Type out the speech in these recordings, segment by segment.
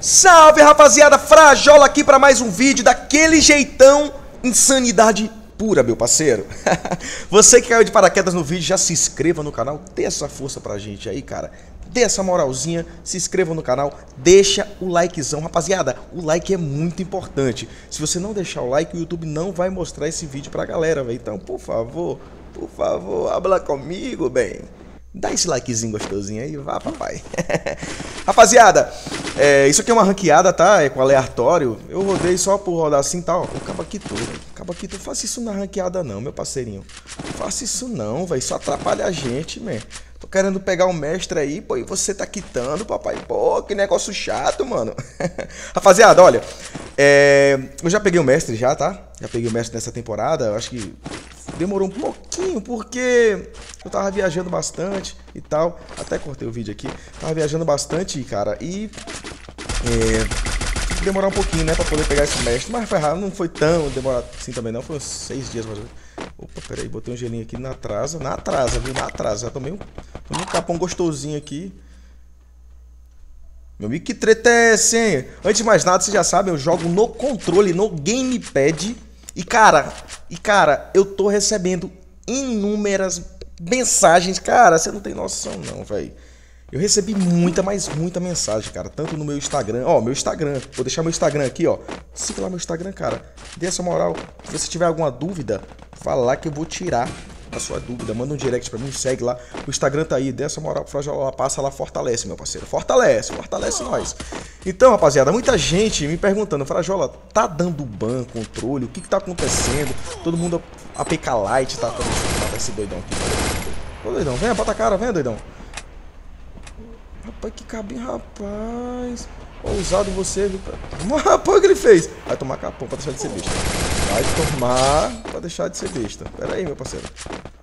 Salve rapaziada, Frajola aqui para mais um vídeo daquele jeitão, insanidade pura, meu parceiro. Você que caiu de paraquedas no vídeo, já se inscreva no canal, dê essa força pra gente aí, cara. Dê essa moralzinha, se inscreva no canal, deixa o likezão. Rapaziada, o like é muito importante. Se você não deixar o like, o YouTube não vai mostrar esse vídeo pra galera, velho. Então, por favor, por favor, habla comigo, bem. Dá esse likezinho gostosinho aí, vá papai. Rapaziada, é, isso aqui é uma ranqueada, tá? É com aleatório. Eu rodei só por rodar assim tal. Tá, o cabaquito, cabaquito, faça isso na ranqueada não, meu parceirinho. Faça isso não, velho. Só atrapalha a gente, man. Tô querendo pegar o mestre aí, pô, e você tá quitando, papai. Pô, que negócio chato, mano. Rapaziada, olha. É, eu já peguei o mestre já, tá? Já peguei o mestre nessa temporada. Eu acho que demorou um pouquinho, porque eu tava viajando bastante e tal. Até cortei o vídeo aqui. Tava viajando bastante, cara, e. É, demorar um pouquinho, né, pra poder pegar esse mestre. Mas foi rápido, não foi tão demorado assim também, não. Foi uns seis dias mais ou menos. Opa, peraí, botei um gelinho aqui na trasa. Na trasa, viu? Na trasa. Já tomei um, tomei um capão gostosinho aqui. Meu amigo, que treta é essa, hein? Antes de mais nada, vocês já sabem, eu jogo no controle, no gamepad. E cara, e cara, eu tô recebendo inúmeras mensagens, cara, você não tem noção não, velho. Eu recebi muita, mas muita mensagem, cara, tanto no meu Instagram, ó, meu Instagram, vou deixar meu Instagram aqui, ó. Siga lá meu Instagram, cara. Dê essa moral. Se você tiver alguma dúvida, fala lá que eu vou tirar a sua dúvida, manda um direct pra mim, segue lá. O Instagram tá aí, dessa moral pro Frajola, passa lá, fortalece, meu parceiro. Fortalece, fortalece nós. Então, rapaziada, muita gente me perguntando, Frajola, tá dando ban, controle, o que que tá acontecendo? Todo mundo, a PK Light tá, tá, tá esse doidão aqui. Ô, doidão, vem, bota a cara, vem, doidão. Rapaz, que cabinho, rapaz. Ousado você, viu? Rapaz, o que ele fez? Vai tomar capão pra deixar de ser besta. Vai tomar pra deixar de ser besta. Pera aí, meu parceiro.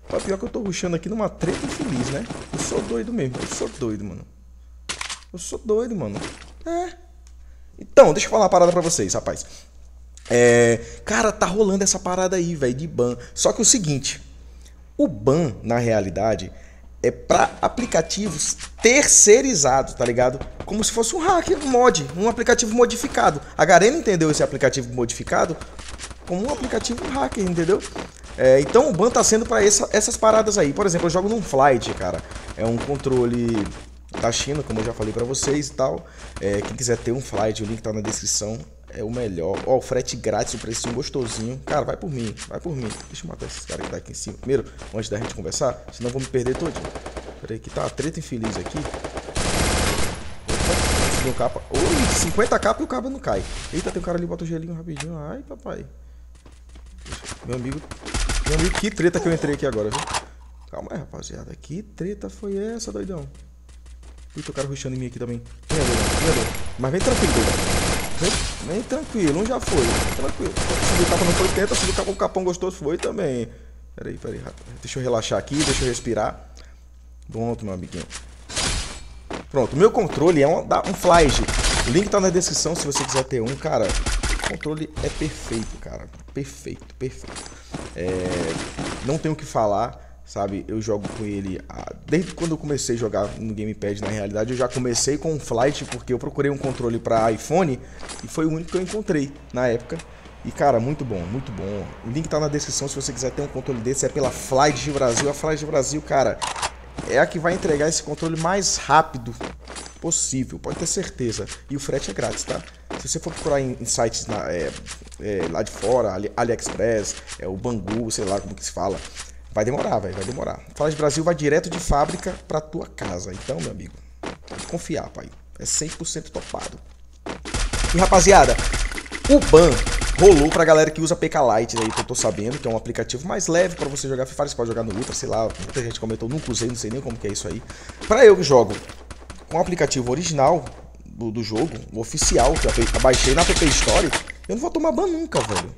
Pô, pior que eu tô ruxando aqui numa treta infeliz, né? Eu sou doido mesmo. Eu sou doido, mano. Eu sou doido, mano. É. Então, deixa eu falar uma parada pra vocês, rapaz. É. Cara, tá rolando essa parada aí, velho, de ban. Só que é o seguinte. O ban, na realidade, é para aplicativos terceirizados, tá ligado? Como se fosse um hack, um mod, um aplicativo modificado. A Garena entendeu esse aplicativo modificado como um aplicativo hacker, entendeu? É, então o ban tá sendo para essa, essas paradas aí. Por exemplo, eu jogo num Flight, cara. É um controle da China, como eu já falei para vocês e tal. É, quem quiser ter um Flight, o link tá na descrição. É o melhor. Ó, o frete grátis, o precinho gostosinho. Cara, vai por mim, vai por mim. Deixa eu matar esses caras que tá aqui em cima. Primeiro, antes da gente conversar, senão eu vou me perder todinho. Pera aí, que tá uma treta infeliz aqui. Opa, capa. Ui, 50 capa e o cabo não cai. Eita, tem um cara ali, bota o gelinho rapidinho. Ai, papai. Meu amigo. Meu amigo, que treta que eu entrei aqui agora, viu? Calma aí, rapaziada. Que treta foi essa, doidão? Eita, o cara ruxando em mim aqui também. Vem, doidão, vem, doidão. Mas vem tranquilo, doidão. Vem, vem tranquilo, um já foi. Tranquilo. Se o capa não foi, tenta. Se o capa, o capão gostoso foi também. Pera aí, pera aí. Deixa eu relaxar aqui, deixa eu respirar. Pronto, meu amiguinho. Pronto, meu controle é um, um flash. O link tá na descrição se você quiser ter um, cara. Controle é perfeito, cara. Perfeito, perfeito. É, não tenho o que falar, sabe? Eu jogo com ele desde quando eu comecei a jogar no gamepad. Na realidade, eu já comecei com o Flight porque eu procurei um controle para iPhone e foi o único que eu encontrei na época. E cara, muito bom, muito bom. O link tá na descrição se você quiser ter um controle desse. É pela Flight Brasil. A Flight Brasil, cara, é a que vai entregar esse controle mais rápido possível, pode ter certeza. E o frete é grátis, tá? Se você for procurar em, em sites na, é, é, lá de fora, Ali, AliExpress, é, o Bangu, sei lá como que se fala, vai demorar, véio, vai demorar. Fala de Brasil vai direto de fábrica pra tua casa. Então, meu amigo, pode confiar, pai. É 100% topado. E rapaziada, o ban rolou pra galera que usa PK Lite aí, que eu tô sabendo, que é um aplicativo mais leve para você jogar Fire, você pode jogar no Ultra, sei lá, muita gente comentou, nunca usei, não sei nem como que é isso aí. Pra eu que jogo com o aplicativo original do, do jogo, o oficial, que eu baixei na App Store, eu não vou tomar ban nunca, velho.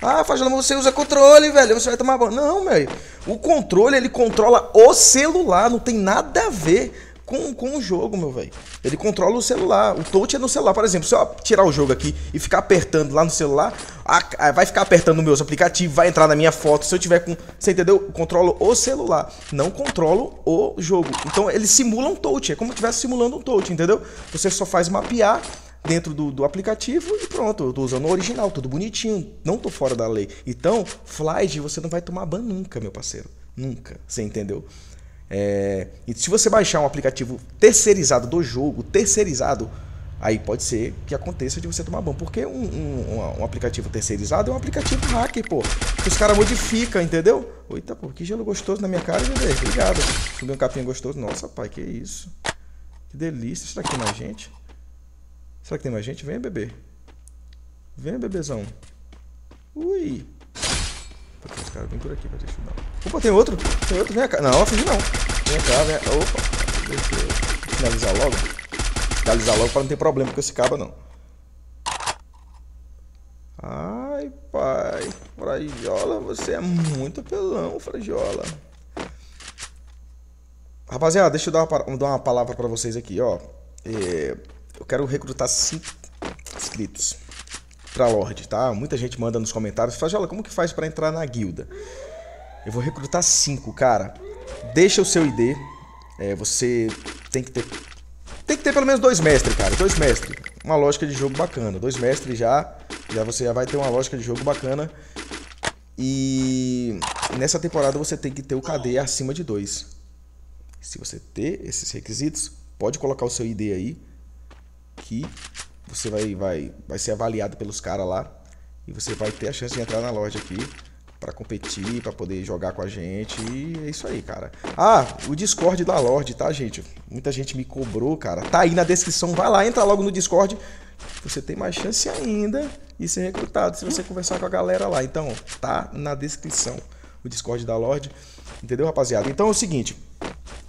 Ah, Fajana, você usa controle, velho, você vai tomar ban. Não, velho. O controle, ele controla o celular, não tem nada a ver com, com o jogo, meu velho. Ele controla o celular. O touch é no celular. Por exemplo, se eu tirar o jogo aqui e ficar apertando lá no celular, a, a, vai ficar apertando meus aplicativos, vai entrar na minha foto. Se eu tiver com. Você entendeu? Eu controlo o celular. Não controlo o jogo. Então ele simula um touch. É como se estivesse simulando um touch, entendeu? Você só faz mapear dentro do, do aplicativo e pronto, eu tô usando o original, tudo bonitinho, não tô fora da lei. Então, Flash, você não vai tomar ban nunca, meu parceiro. Nunca. Você entendeu? É, e se você baixar um aplicativo terceirizado do jogo, terceirizado, aí pode ser que aconteça de você tomar ban. Porque um, um, um aplicativo terceirizado é um aplicativo hacker, pô. Que os caras modificam, entendeu? Eita, pô, que gelo gostoso na minha cara, bebê. Obrigado. Subiu um capinha gostoso. Nossa, pai, que isso. Que delícia. Será que tem mais gente? Será que tem mais gente? Venha, bebê. Venha, bebezão. Ui. Os caras vêm por aqui pra. Opa, tem outro? Tem outro? Vem cá. Não, finge não. Vem cá, vem Opa. Deixa eu finalizar logo. Finalizar logo pra não ter problema com esse cabo, não. Ai, pai. Frajola, você é muito pelão, Frajola. Rapaziada, deixa eu dar uma, dar uma palavra pra vocês aqui, ó. É, eu quero recrutar cinco inscritos pra Lorde, tá? Muita gente manda nos comentários, Frajola, como que faz para entrar na guilda? Eu vou recrutar cinco, cara. Deixa o seu ID. É, você tem que ter. Tem que ter pelo menos dois mestres, cara. Dois mestres. Uma lógica de jogo bacana. Dois mestres já. Já você já vai ter uma lógica de jogo bacana. E nessa temporada você tem que ter o KD acima de dois. Se você ter esses requisitos, pode colocar o seu ID aí. Que você vai, vai, vai ser avaliado pelos caras lá e você vai ter a chance de entrar na loja aqui para competir, para poder jogar com a gente. E é isso aí, cara. Ah, o Discord da Lorde, tá, gente? Muita gente me cobrou, cara. Tá aí na descrição. Vai lá, entra logo no Discord. Você tem mais chance ainda de ser recrutado se você conversar com a galera lá. Então, tá na descrição o Discord da Lorde. Entendeu, rapaziada? Então é o seguinte.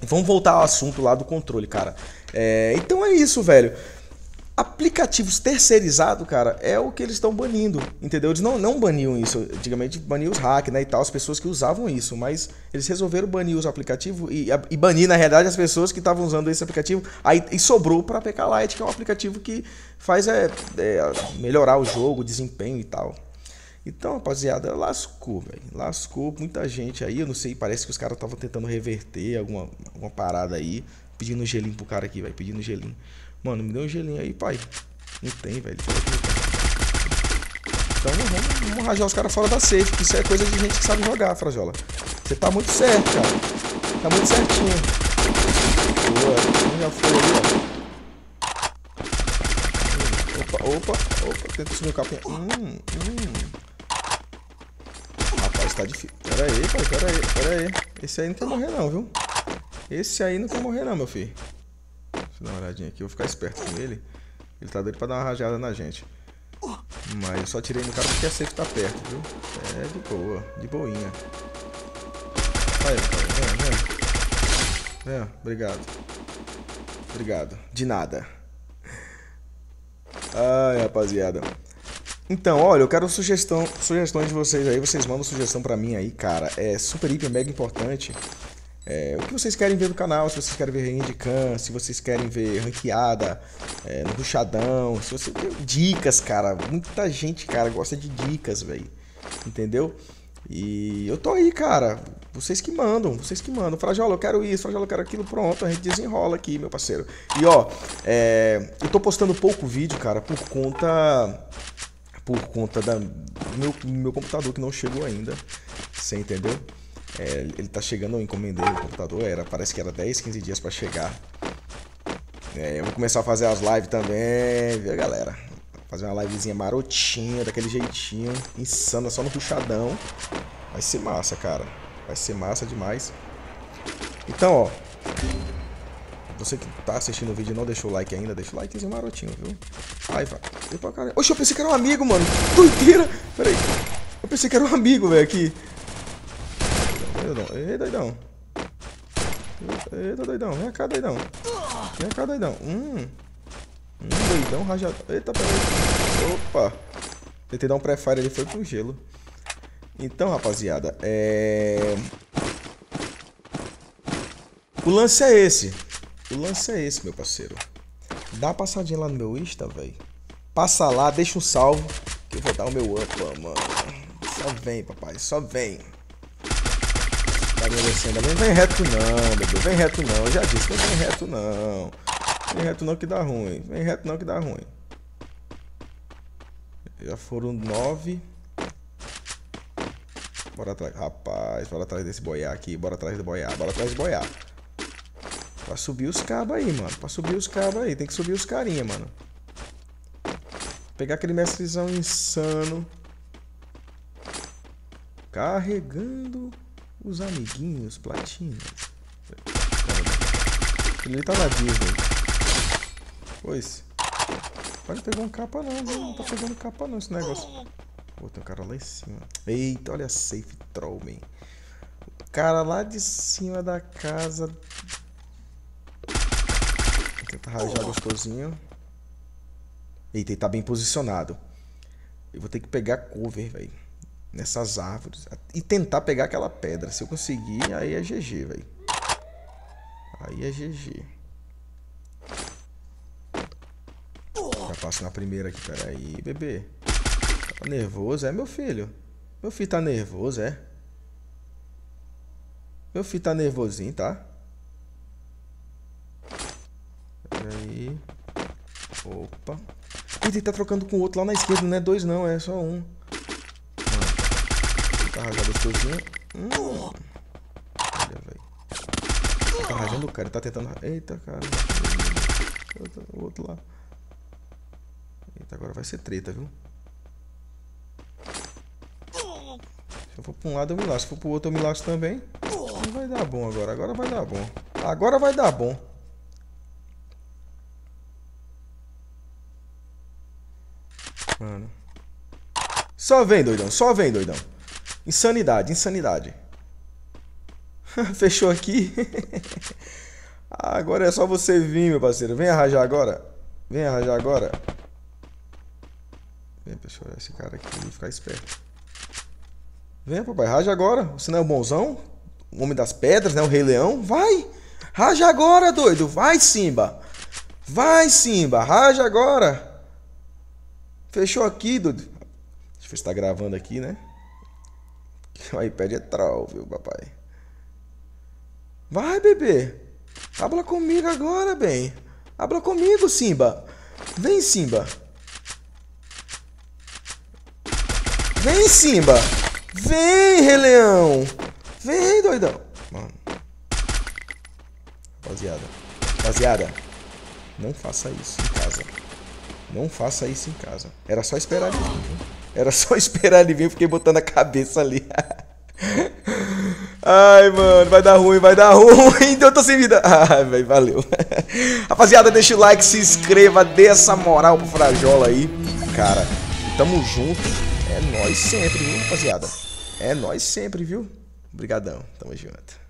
Vamos voltar ao assunto lá do controle, cara. É, então é isso, velho aplicativos terceirizados, cara, é o que eles estão banindo, entendeu? Eles não, não baniam isso. Antigamente baniam os hacks, né, e tal, as pessoas que usavam isso, mas eles resolveram banir os aplicativos e, e banir, na realidade, as pessoas que estavam usando esse aplicativo. Aí e sobrou para PK Lite, que é um aplicativo que faz é, é, melhorar o jogo, o desempenho e tal. Então, rapaziada, lascou, velho. Lascou muita gente aí. Eu não sei, parece que os caras estavam tentando reverter alguma, alguma parada aí. Pedindo gelinho pro cara aqui, vai pedindo gelinho. Mano, me deu um gelinho aí, pai. Não tem, velho. Então vamos, vamos rajar os caras fora da safe, que isso é coisa de gente que sabe jogar, Frajola. Você tá muito certo, cara. Tá muito certinho. Boa, já foi ali, ó. Opa, opa, opa. Tenta subir o capinha. Hum, hum. Rapaz, tá difícil. Pera aí, pai, pera aí, pera aí. Esse aí não quer morrer não, viu? Esse aí não quer morrer não, meu filho. Deixa eu dar uma olhadinha aqui. Eu vou ficar esperto com ele. Ele tá doido pra dar uma rajada na gente. Mas eu só tirei no cara porque a safe tá perto, viu? É de boa, de boinha. Vai, vem, vem. Vem, obrigado. Obrigado. De nada. Ai, rapaziada. Então, olha, eu quero sugestão, sugestões de vocês aí. Vocês mandam sugestão pra mim aí, cara. É super, hiper, mega importante. É, o que vocês querem ver do canal, se vocês querem ver rainha de Khan, se vocês querem ver ranqueada é, no ruchadão, se você dicas, cara. Muita gente, cara, gosta de dicas, velho. Entendeu? E eu tô aí, cara. Vocês que mandam, vocês que mandam. Frajola, eu quero isso, Frajola, eu quero aquilo. Pronto, a gente desenrola aqui, meu parceiro. E ó, é, eu tô postando pouco vídeo, cara, por conta. Por conta da, do meu, meu computador que não chegou ainda. Você entendeu? É, ele tá chegando, eu encomendei o computador, era, parece que era 10, 15 dias para chegar. É, eu vou começar a fazer as lives também, viu galera? Fazer uma livezinha marotinha, daquele jeitinho, insana, só no puxadão. Vai ser massa, cara. Vai ser massa demais. Então, ó. Você que tá assistindo o vídeo e não deixou o like ainda, deixa o likezinho marotinho, viu? Ai, vai. Oxe, eu pensei que era um amigo, mano. Doideira. Pera aí. Eu pensei que era um amigo, velho, aqui. Doidão. Ei, doidão. Eita, doidão. Vem cá, doidão. Vem cá, doidão. Hum. Hum, doidão, rajado. Eita, peraí. Opa. Tentei dar um pré-fire ali, foi pro gelo. Então, rapaziada, é... O lance é esse. O lance é esse, meu parceiro. Dá uma passadinha lá no meu Insta, velho. Passa lá, deixa um salve. Que eu vou dar o meu up, mano. Só vem, papai. Só vem. Não vem reto não, bebê. Vem reto não. Eu já disse, não vem reto não. Vem reto não que dá ruim. Vem reto não que dá ruim. Já foram nove. Bora atrás. Rapaz, bora atrás desse boiá aqui. Bora atrás do boiá. Bora atrás do boiá. Pra subir os cabos aí, mano. Pra subir os cabos aí. Tem que subir os carinha, mano. Pegar aquele mestrezão insano. Carregando os amiguinhos, platina. Ele tá na Disney. Pois. Pode pegar um capa não, viu? Não tá pegando capa não esse negócio. Pô, tem um cara lá em cima. Eita, olha a safe troll, man. O cara lá de cima da casa. Vou tentar rajar gostosinho. Eita, ele tá bem posicionado. Eu vou ter que pegar cover, velho. Nessas árvores. E tentar pegar aquela pedra. Se eu conseguir, aí é GG, velho. Aí é GG. Já passo na primeira aqui, peraí, bebê. Tá nervoso, é, meu filho? Meu filho tá nervoso, é? Meu filho tá nervosinho, tá? Peraí. Opa. Ele tá trocando com o outro lá na esquerda, não é dois não, é só um. Tá rajado gostosinho. Hum. Olha, velho. Tá rajando o cara, tá tentando... Eita, cara. O outro lá. Eita, agora vai ser treta, viu? Se eu for pra um lado eu me lasco, se for pro outro eu me lasco também. Não vai dar bom agora, agora vai dar bom. Agora vai dar bom. Mano. Só vem, doidão. Só vem, doidão. Insanidade, insanidade. Fechou aqui. agora é só você vir, meu parceiro. Vem arranjar agora. Vem arranjar agora. Vem, pessoal. Esse cara aqui ficar esperto. Vem, papai. Raja agora. Você não é o bonzão? O homem das pedras, né? O rei leão. Vai. Raja agora, doido. Vai, Simba. Vai, Simba. Raja agora. Fechou aqui, Dudu. Deixa eu ver se tá gravando aqui, né? O iPad é troll, viu, papai? Vai, bebê. Habla comigo agora, bem. Habla comigo, Simba. Vem, Simba. Vem, Simba. Vem, Rei Leão. Vem, doidão. Mano. Rapaziada. Rapaziada. Não faça isso em casa. Não faça isso em casa. Era só esperar vir. Viu? Era só esperar ele vir. Eu fiquei botando a cabeça ali. Ai, mano, vai dar ruim, vai dar ruim. Então eu tô sem vida. Ai, velho, valeu. Rapaziada, deixa o like, se inscreva, dê essa moral pro Frajola aí. Cara, tamo junto. É nós sempre, viu, rapaziada? É nós sempre, viu? Obrigadão, tamo junto.